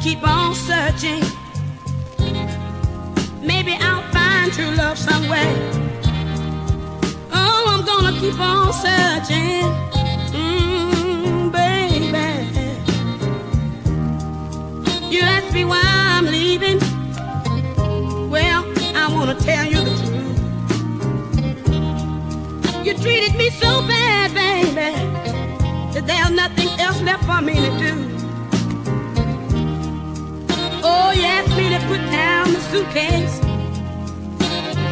keep on searching. Maybe I'll find true love somewhere. Oh, I'm gonna keep on searching. Mm, baby. You ask me why I'm leaving. Well, I wanna tell you the truth. You treated me so bad, baby, that there's nothing else left for me to do. Oh, you asked me to put down the suitcase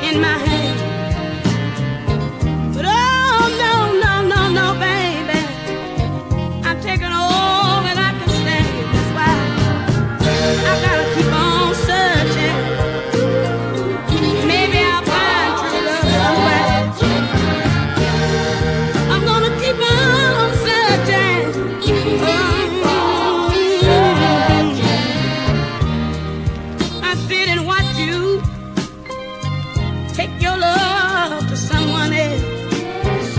in my hand. Sit and watch you take your love to someone else.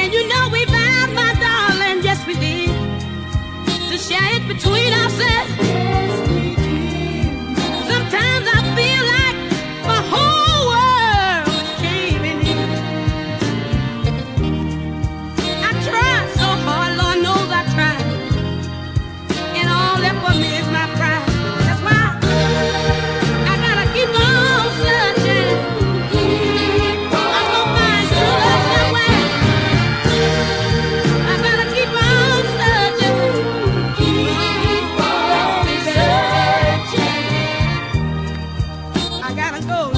And you know we vowed, my darling, yes we did, to share it between ourselves. Searching.